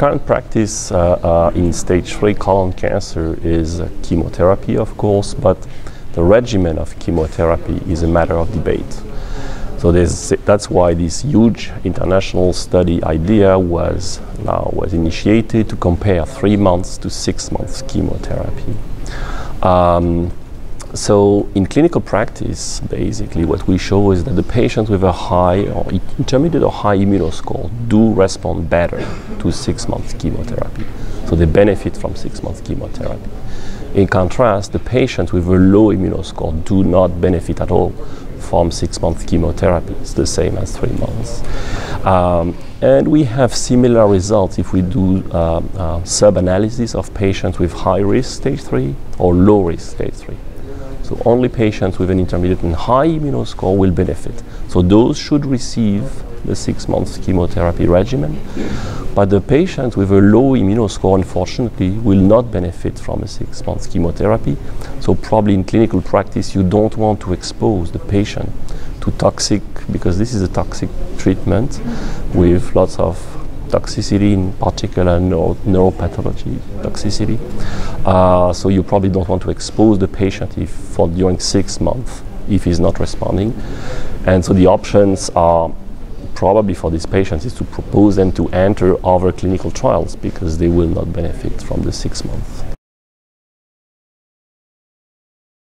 current practice uh, uh, in stage 3 colon cancer is uh, chemotherapy, of course, but the regimen of chemotherapy is a matter of debate. So that's why this huge international study IDEA was now was initiated to compare three months to six months chemotherapy. Um, so in clinical practice, basically what we show is that the patients with a high or intermediate or high immunoscore do respond better to six months chemotherapy. So they benefit from six months chemotherapy. In contrast, the patients with a low immunoscore do not benefit at all from six month chemotherapy. It's the same as three months. Um, and we have similar results if we do uh, uh, sub analysis of patients with high risk stage 3 or low risk stage 3. So only patients with an intermediate and high immunoscore will benefit. So those should receive the six months chemotherapy regimen. But the patients with a low immunoscore, unfortunately, will not benefit from a six months chemotherapy. So probably in clinical practice, you don't want to expose the patient to toxic, because this is a toxic treatment with lots of toxicity, in particular neuro neuropathology toxicity. Uh, so you probably don't want to expose the patient if for during six months if he's not responding. And so the options are probably for these patients is to propose them to enter other clinical trials because they will not benefit from the six months.